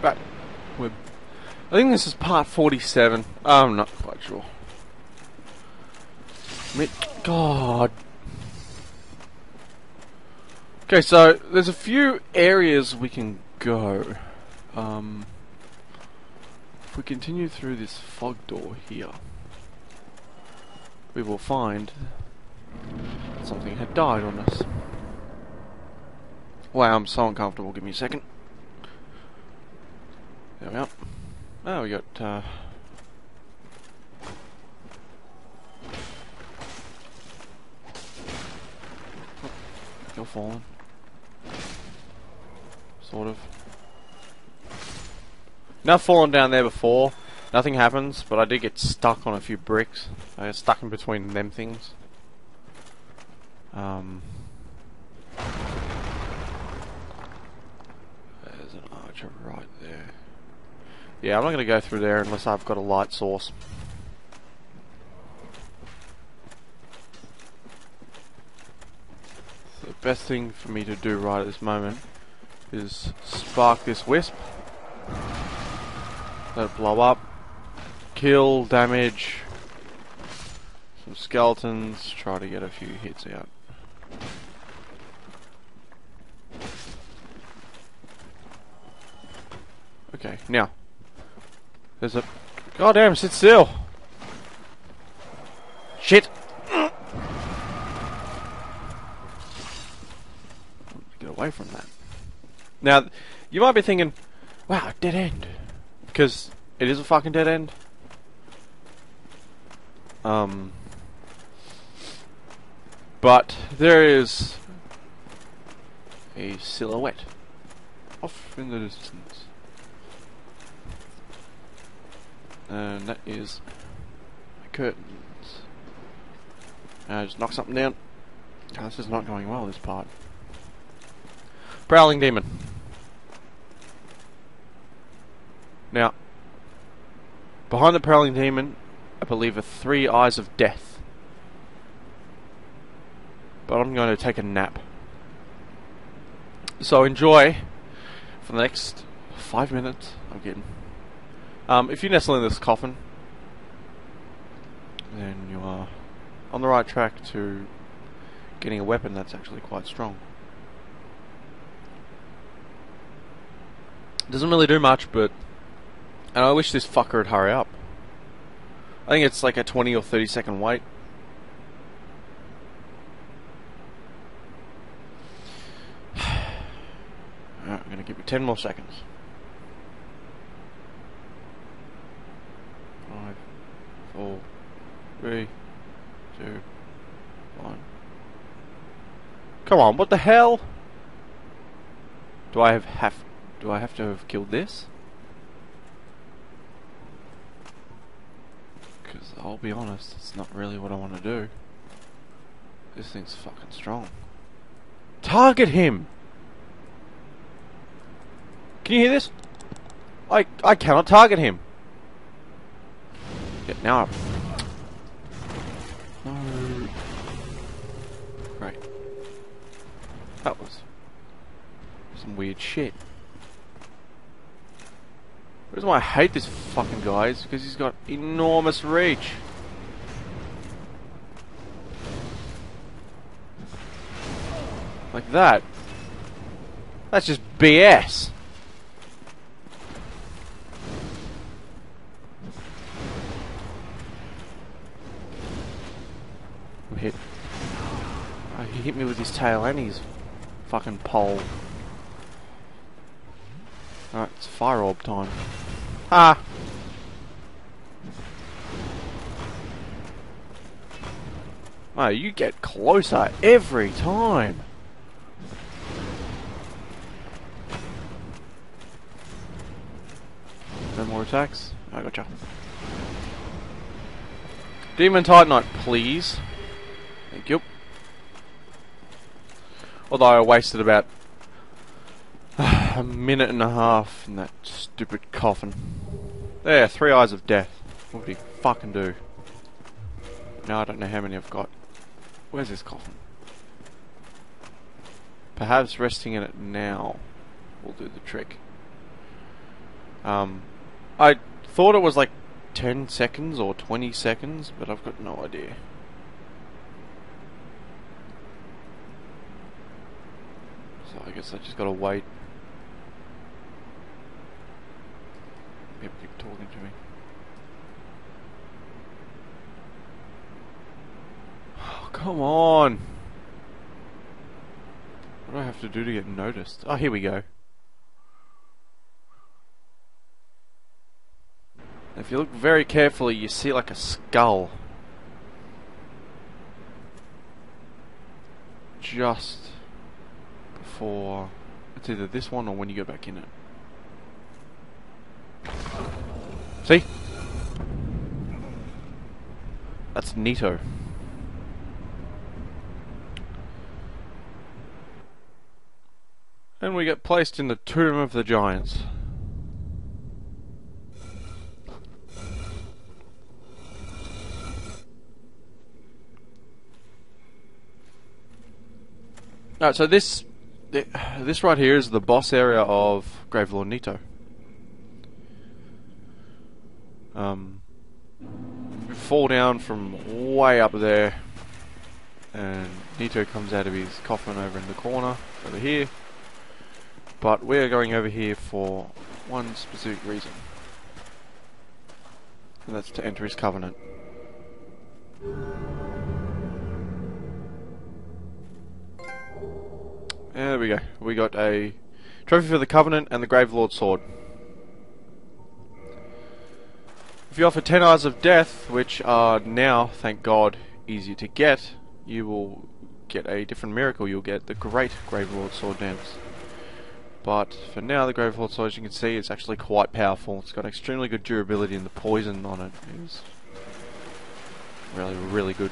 But we're. I think this is part 47. I'm not quite sure. God. Okay, so there's a few areas we can go. Um, if we continue through this fog door here, we will find something had died on us. Wow, I'm so uncomfortable. Give me a second. There we are. Oh, we got, uh... You're falling. Sort of. Now fallen down there before. Nothing happens, but I did get stuck on a few bricks. I got stuck in between them things. Um... There's an archer right there. Yeah, I'm not going to go through there unless I've got a light source. So the best thing for me to do right at this moment is spark this wisp. Let it blow up. Kill, damage. Some skeletons. Try to get a few hits out. Okay, now. There's a... Goddamn, sit still! Shit! Get away from that. Now, you might be thinking, wow, dead end. Because it is a fucking dead end. Um... But there is a silhouette off in the distance. And that is curtains. Uh, just knock something down. Oh, this is not going well, this part. Prowling Demon. Now, behind the Prowling Demon, I believe are three eyes of death. But I'm going to take a nap. So enjoy for the next five minutes. I'm. Um, if you nestle in this coffin, then you are on the right track to getting a weapon that's actually quite strong. Doesn't really do much, but and I wish this fucker would hurry up. I think it's like a 20 or 30 second wait. I'm gonna give you 10 more seconds. Five, four, three, two, one. Come on, what the hell? Do I have have do I have to have killed this? Because I'll be honest, it's not really what I want to do. This thing's fucking strong. Target him! Can you hear this? I I cannot target him. Yeah, now. No. Right. That was some weird shit. The reason why I hate this fucking guy is because he's got enormous reach. Like that. That's just BS. I'm hit. Oh, he hit me with his tail and his fucking pole. Alright, it's fire orb time. Ah! Oh, you get closer every time. No more attacks? I gotcha. Demon Titanite, please. Thank you. Although I wasted about a minute and a half in that stupid coffin. There, three eyes of death. What would he fucking do? Now I don't know how many I've got. Where's this coffin? Perhaps resting in it now will do the trick. Um, I thought it was like 10 seconds or 20 seconds, but I've got no idea. I guess I just gotta wait. People keep talking to me. Oh, come on! What do I have to do to get noticed? Oh, here we go. If you look very carefully, you see like a skull. Just before... It's either this one or when you go back in it. See? That's Nito. And we get placed in the Tomb of the Giants. Alright, so this this right here is the boss area of Gravelord Nito. Um, fall down from way up there, and Nito comes out of his coffin over in the corner, over here. But we are going over here for one specific reason, and that's to enter his covenant. There we go. We got a trophy for the Covenant and the Gravelord sword. If you offer 10 Eyes of Death, which are now, thank God, easier to get, you will get a different miracle. You'll get the Great Gravelord Sword Dance. But for now, the Gravelord Sword, as you can see, is actually quite powerful. It's got extremely good durability, and the poison on it is really, really good.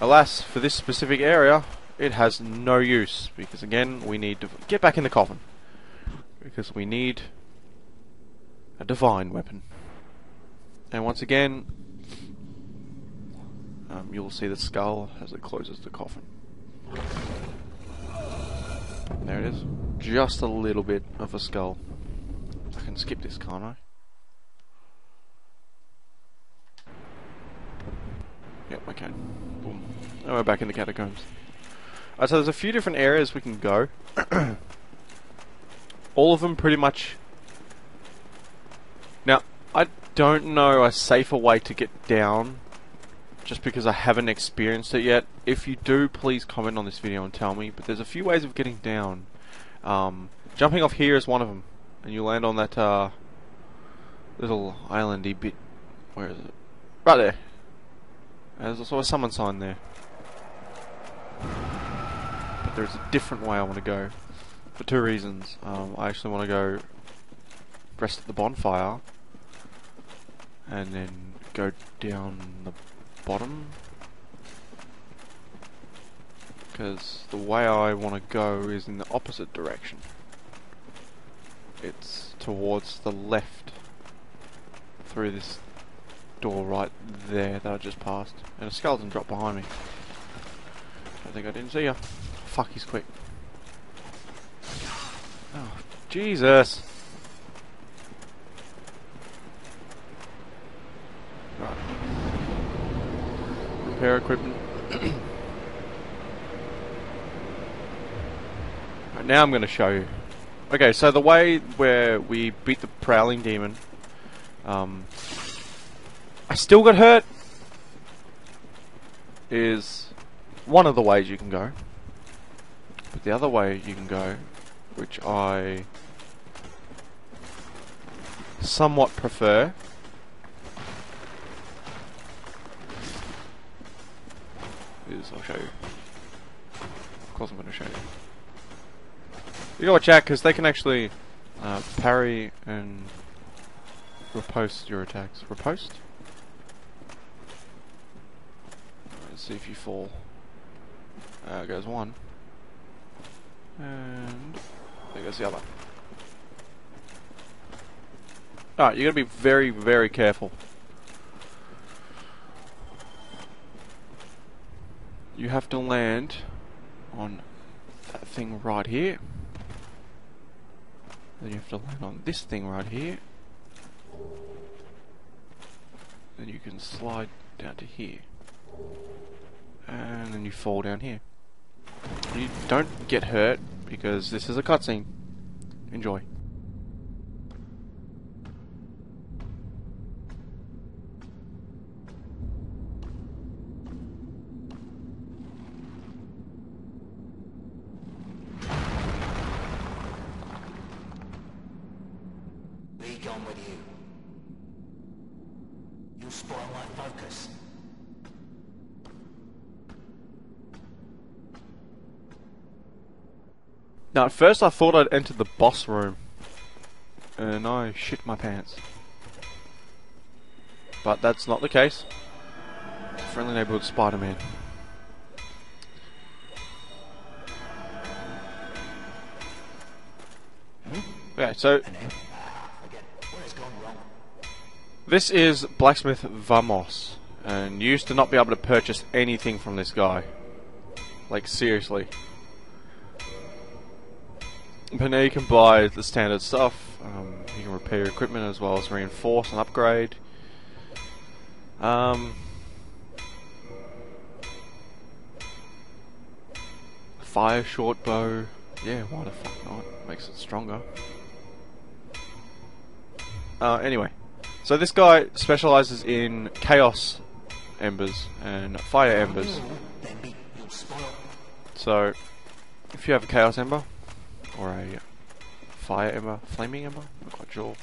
Alas, for this specific area, it has no use because again we need to get back in the coffin. Because we need a divine weapon. And once again um, you'll see the skull as it closes the coffin. There it is. Just a little bit of a skull. I can skip this can't I? Yep I can boom. Now we're back in the catacombs uh, so there's a few different areas we can go. All of them pretty much... Now, I don't know a safer way to get down just because I haven't experienced it yet. If you do, please comment on this video and tell me. But there's a few ways of getting down. Um, jumping off here is one of them. And you land on that uh, little islandy bit. Where is it? Right there. There's also a summon sign there there's a different way I want to go for two reasons. Um, I actually want to go rest at the bonfire and then go down the bottom because the way I want to go is in the opposite direction. It's towards the left through this door right there that I just passed and a skeleton dropped behind me. I think I didn't see ya fuck, he's quick. Oh, Jesus! Right. Repair equipment. right, now I'm going to show you. Okay, so the way where we beat the Prowling Demon, um, I still got hurt, is one of the ways you can go. But the other way you can go, which I somewhat prefer, is I'll show you. Of course I'm going to show you. You gotta watch out because they can actually uh, parry and riposte your attacks. Riposte? Let's see if you fall. Uh, goes one. And there goes the other. Alright, you gotta be very, very careful. You have to land on that thing right here. Then you have to land on this thing right here. Then you can slide down to here. And then you fall down here. You don't get hurt because this is a cutscene. Enjoy. Be gone with you. You spoil my focus. Now, at first I thought I'd entered the boss room. And I shit my pants. But that's not the case. Friendly neighborhood Spider-Man. Hmm? Okay, so And then, forget what has gone wrong. this is Blacksmith Vamos. And you used to not be able to purchase anything from this guy. Like, seriously. But now you can buy the standard stuff. Um, you can repair your equipment as well as reinforce and upgrade. Um, fire short bow. Yeah, why the fuck not? Makes it stronger. Uh, anyway, so this guy specializes in chaos embers and fire embers. Then be you'll spoil. So, if you have a Chaos Ember, or a Fire Ember, Flaming Ember, not quite sure,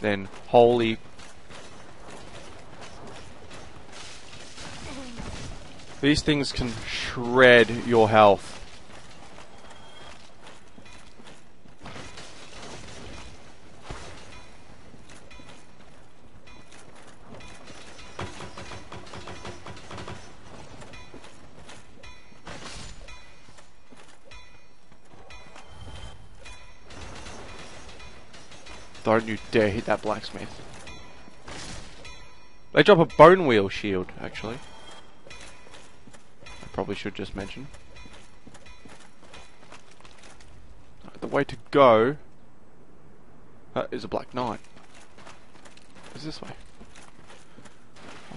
then holy. These things can shred your health. Don't you dare hit that blacksmith. They drop a bone wheel shield, actually. I probably should just mention. The way to go uh, is a black knight. Is this way?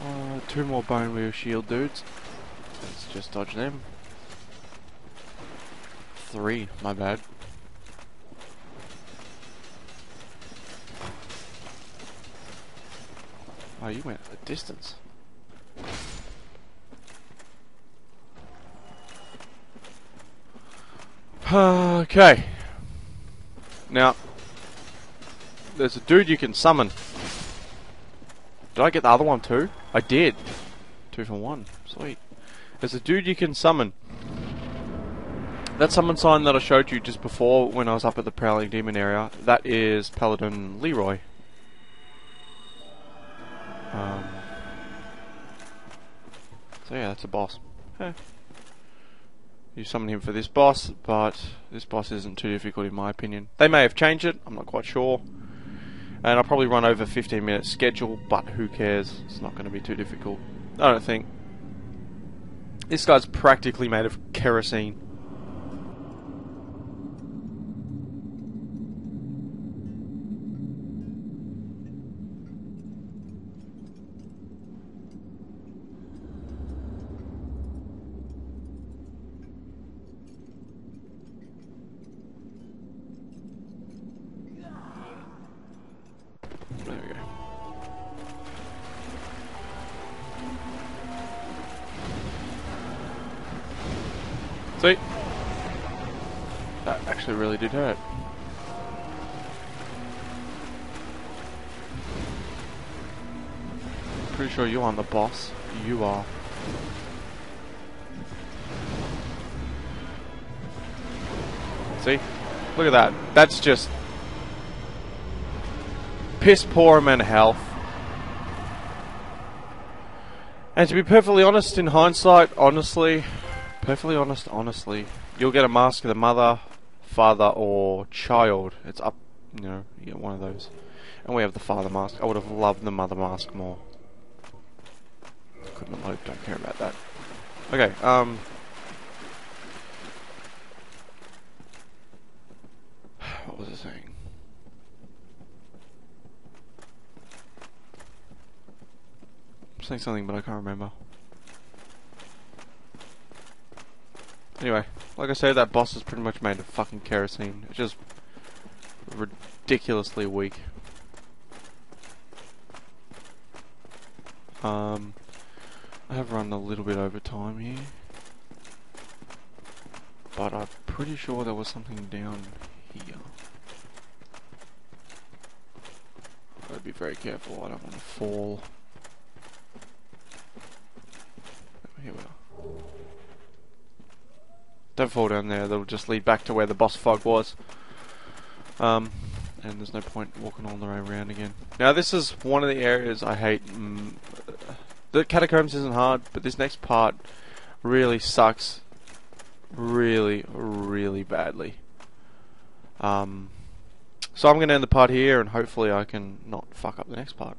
Uh, two more bone wheel shield dudes. Let's just dodge them. Three, my bad. Oh, you went a distance. Okay. Now, there's a dude you can summon. Did I get the other one too? I did. Two for one. Sweet. There's a dude you can summon. That summon sign that I showed you just before when I was up at the Prowling Demon area, that is Paladin Leroy. Um, so yeah, that's a boss. You summon him for this boss, but this boss isn't too difficult in my opinion. They may have changed it, I'm not quite sure. And I'll probably run over 15 minute schedule, but who cares? It's not going to be too difficult. I don't think. This guy's practically made of kerosene. See? That actually really did hurt. Pretty sure you aren't the boss. You are. See? Look at that. That's just piss poor of health. And to be perfectly honest, in hindsight, honestly, perfectly honest, honestly, you'll get a mask of the mother, father, or child. It's up, you know, you get one of those. And we have the father mask. I would have loved the mother mask more. Equipment load, don't care about that. Okay, um. what was I saying? I'm saying something, but I can't remember. Anyway, like I said, that boss is pretty much made of fucking kerosene. It's just ridiculously weak. Um, I have run a little bit over time here. But I'm pretty sure there was something down here. Gotta be very careful, I don't want to fall. Here we are. Don't fall down there, that'll just lead back to where the boss fog was. Um, and there's no point walking all the way around again. Now this is one of the areas I hate. Mm, the catacombs isn't hard, but this next part really sucks really, really badly. Um, so I'm going to end the part here, and hopefully I can not fuck up the next part.